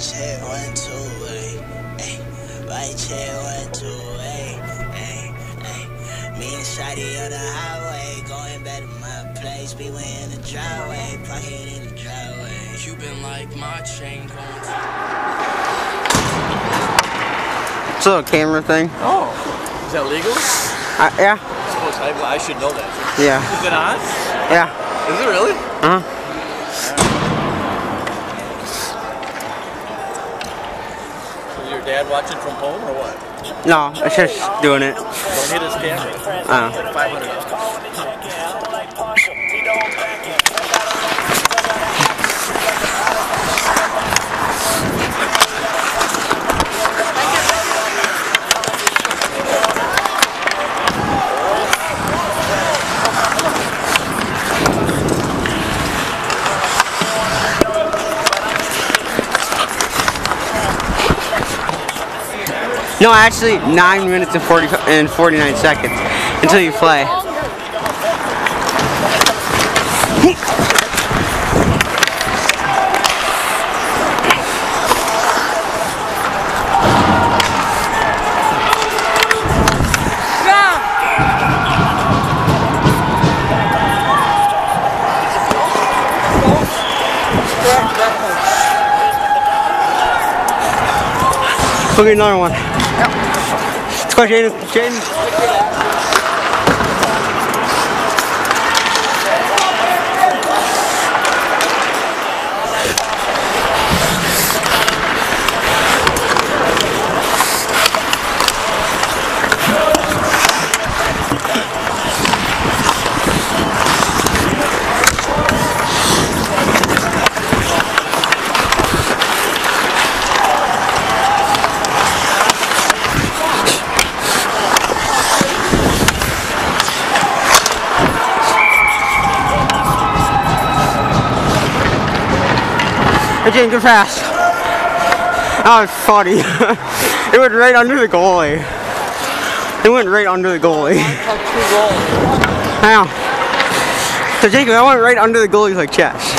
check one, two, ay, ay. Right check one, two, ay, ay, ay. Me and Shotty on the highway, going back to my place. Be way in the driveway, pocket in the driveway. Cuban like my chain going to. It's a little camera thing. Oh, is that legal? Uh, yeah, I suppose I, I should know that. yeah, Is it on? yeah. Is it really? Uh huh. your dad watching from home or what? No, it's just doing it. Don't hit his camera. Uh. Like 500 no, actually, nine minutes and forty and forty-nine seconds until you play. Look at another one. Let's go, Hey, Jaden, go fast. That was funny. it went right under the goalie. It went right under the goalie. How? So Jacob, I went right under the goalie's like chest.